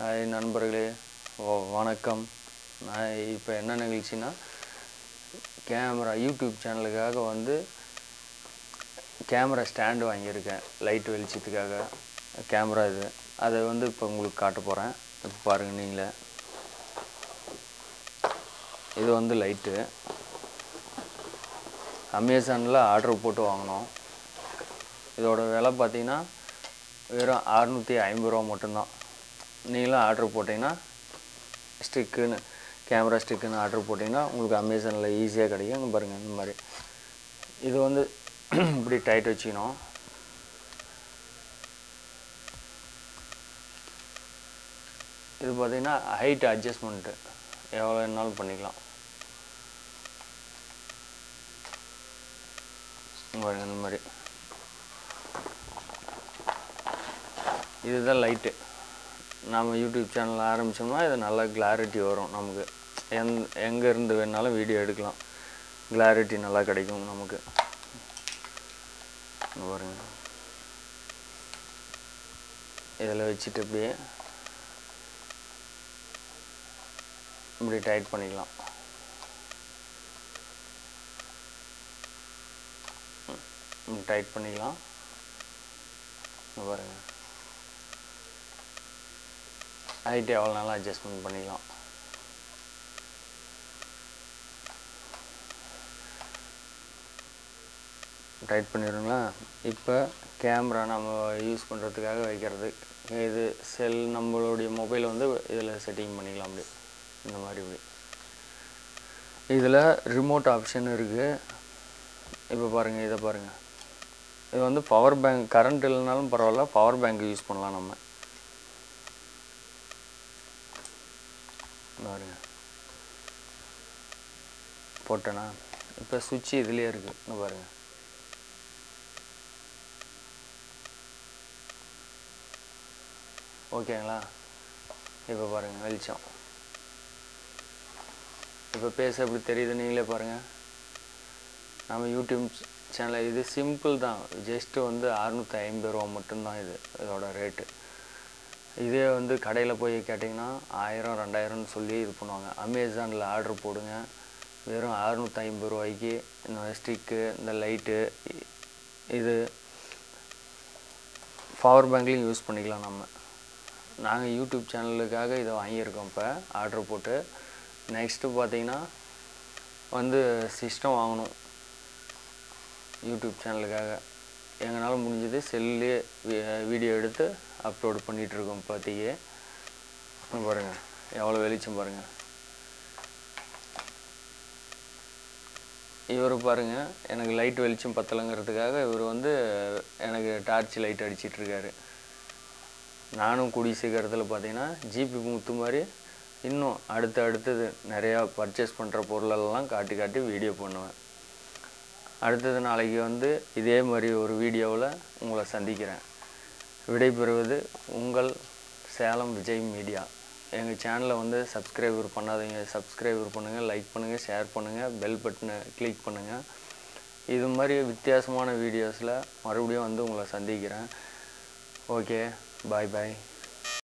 Hi நண்பர்களே. ஓ வணக்கம். நான் இப்போ என்ன நிகழ்ச்சின்னா கேமரா யூடியூப் சேனலுக்காக வந்து கேமரா ஸ்டாண்டு வாங்கியிருக்கேன். லைட் வெளிச்சத்துக்காக. கேமரா இது. அதை வந்து இப்போ உங்களுக்கு காட்ட போகிறேன் இப்போ பாருங்கள் நீங்களே. இது வந்து லைட்டு. அமேசானில் ஆர்டர் போட்டு வாங்கினோம். இதோட விலை பார்த்திங்கன்னா வெறும் அறநூற்றி ஐம்பது ரூபா மட்டும்தான். நீங்களும் ஆர்டர் போட்டிங்கன்னா ஸ்டிக்குன்னு கேமரா ஸ்டிக்குன்னு ஆர்டர் போட்டிங்கன்னா உங்களுக்கு அமேசானில் ஈஸியாக கிடைக்கும். பாருங்கள் இந்த மாதிரி. இது வந்து இப்படி டைட் வச்சுக்கணும். இது பார்த்தீங்கன்னா ஹைட் அட்ஜஸ்ட்மெண்ட்டு எவ்வளோ வேணாலும் பண்ணிக்கலாம். பாருங்கள் இந்த மாதிரி. இதுதான் லைட்டு நம்ம யூடியூப் சேனல் ஆரம்பித்தோம்னா இது நல்லா கிளாரிட்டி வரும் நமக்கு. எந் எங்கே இருந்து வேணாலும் வீடியோ எடுக்கலாம். கிளாரிட்டி நல்லா கிடைக்கும் நமக்கு. பாருங்க. இதில் வச்சுட்டு அப்படியே இப்படி டைட் பண்ணிக்கலாம். டைட் பண்ணிக்கலாம். பாருங்கள் பாருங்க ஹைட் எவ்வளோ நல்லா அட்ஜஸ்ட்மெண்ட் பண்ணிக்கலாம். டைட் பண்ணிடுங்களா? இப்போ கேமரா நம்ம யூஸ் பண்ணுறதுக்காக வைக்கிறது. இது செல் நம்மளுடைய மொபைல் வந்து இதில் செட்டிங் பண்ணிக்கலாம் அப்படி இந்த மாதிரி இப்படி. இதில் ரிமோட் ஆப்ஷன் இருக்குது இப்போ பாருங்கள் இதை பாருங்கள் இது வந்து பவர் பேங்க் கரண்ட் இல்லைனாலும் பரவாயில்ல பவர் பேங்க் யூஸ் பண்ணலாம் நம்ம. பாருங்க போட்டேன்னா இப்போ சுவிட்ச் இதுலேயே இருக்குது இந்த பாருங்க ஓகேங்களா இப்போ பாருங்கள் வெளிச்சம். இப்போ பேச எப்படி தெரியுது நீங்களே பாருங்கள் நம்ம யூடியூப் சேனல் இது சிம்பிள் தான். ஜஸ்ட்டு வந்து அறுநூற்றி ஐம்பது ரூபா மட்டும்தான் இது இதோட ரேட்டு இதே வந்து கடையில் போய் கேட்டிங்கன்னா ஆயிரம் ரெண்டாயிரம்னு சொல்லி இது பண்ணுவாங்க. அமேசானில் ஆர்டர் போடுங்க. வெறும் அறுநூற்றி ஐம்பது ரூபாய்க்கு இந்த ஸ்டிக்கு இந்த லைட்டு இது பவர் பேங்க்லேயும் யூஸ் பண்ணிக்கலாம் நம்ம. நாங்கள் யூடியூப் சேனலுக்காக இதை வாங்கியிருக்கோம் இப்போ ஆர்டர் போட்டு. நெக்ஸ்ட்டு பார்த்தீங்கன்னா வந்து சிஸ்டம் வாங்கணும். யூடியூப் சேனலுக்காக எங்களால் முடிஞ்சது செல்லே வீடியோ எடுத்து அப்லோட் பண்ணிகிட்ருக்கோம் பார்த்தியே பாருங்கள் பாருங்க. எவ்வளோ வெளிச்சம் பாருங்கள் இவர் பாருங்க. எனக்கு லைட் வெளிச்சம் பத்தலைங்கிறதுக்காக இவர் வந்து எனக்கு டார்ச் லைட் அடிச்சிட்ருக்காரு நானும் கூடிய சீக்கிரத்தில் பார்த்தீங்கன்னா ஜிபி முத்து மாதிரி இன்னும் அடுத்து அடுத்தது நிறையா பர்ச்சேஸ் பண்ணுற பொருளெல்லாம் காட்டி காட்டி வீடியோ பண்ணுவேன். அடுத்தது நாளைக்கு வந்து இதே மாதிரி ஒரு வீடியோவில் உங்களை சந்திக்கிறேன். விடைபெறுவது உங்கள் சேலம் விஜய் மீடியா. எங்கள் சேனலை வந்து சப்ஸ்கிரைபர் பண்ணாதீங்க. சப்ஸ்கிரைபர் பண்ணுங்கள் லைக் பண்ணுங்கள் ஷேர் பண்ணுங்கள் பெல் பட்டனை கிளிக் பண்ணுங்கள் இது மாதிரி வித்தியாசமான வீடியோஸில் மறுபடியும் வந்து உங்களை சந்திக்கிறேன். ஓகே பாய் பாய்